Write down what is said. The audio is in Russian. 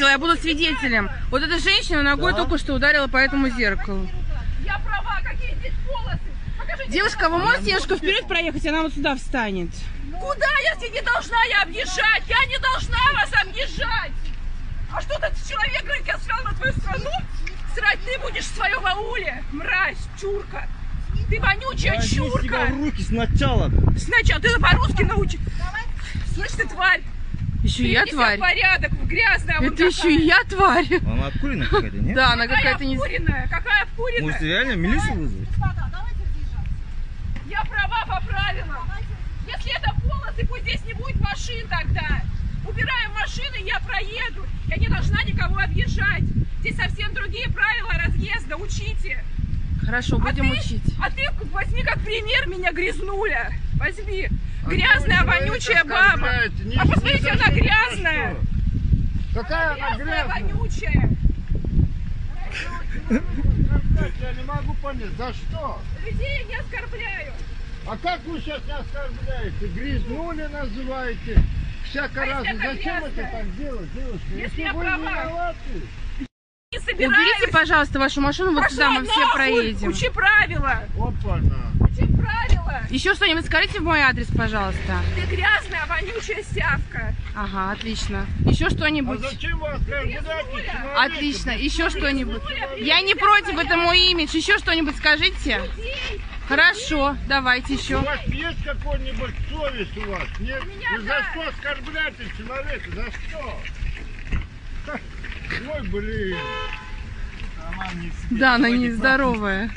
видела, я буду свидетелем. Вот эта женщина ногой только что ударила по этому зеркалу. Я права, какие здесь полосы? Покажите. Девушка, вы можете немножко вперед проехать, она вот сюда встанет. Куда, если не должна я объезжать? Я не должна вас объезжать! А что этот человек говорит, я срал на твою страну? Срать ты будешь в своем ауле, мразь, чурка! Ты вонючая Возьми себя чурка! в руки сначала. Сначала ты по-русски научи. Слышь ты, тварь! Еще и я себя в тварь. порядок, грязная вот Это еще и я тварь. Она обкурена какая-то, нет? Да, она Какая какая-то не... обкуренная? Какая обкуренная? Может, реально милицию вызвать? Я права по правилам. Если это полосы, пусть здесь не будет машин тогда. Убираем машины, я проеду. Я не должна никого объезжать. Здесь совсем другие правила разъезда. Учите. Хорошо, будем а ты, учить. А ты возьми как пример меня грязнуля. Возьми. Грязная, вонючая баба. А посмотрите, она грязная. Какая она Грязная, вонючая. Я не могу понять, за что? Людей я не оскорбляю. А как вы сейчас не оскорбляете? Грязнули называете? Всяко А если разно. это Зачем это так делать, девушка? Если я вы права. виноваты. Не собираюсь. Уберите, пожалуйста, вашу машину, вот Пошла сюда мы все нахуй. проедем. Учи правила. Опа-на. Учи правила. Еще что-нибудь скажите в мой адрес, пожалуйста. Ты грязная, вонючая сявка. Ага, отлично. Еще А что-нибудь? зачем вы оскорбляете человека? Отлично. Еще что-нибудь? Я не против, это мой имидж. Еще что-нибудь скажите? Людей. Хорошо, давайте У еще. вас есть какой-нибудь совесть у вас? Нет? меня Вы да. за что оскорбляете человека? За что? Ой, блин. Да, она нездоровая.